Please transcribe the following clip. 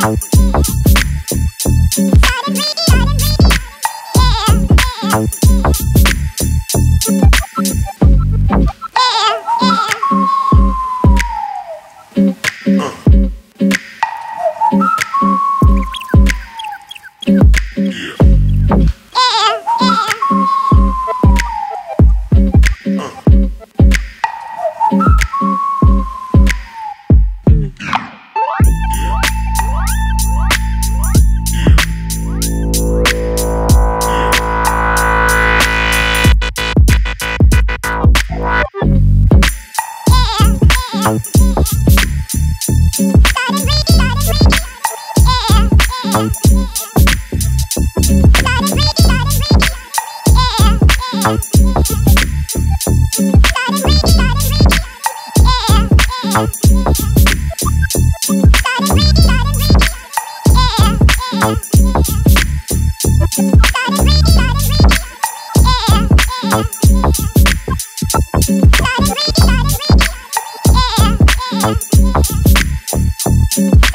Bye. Thank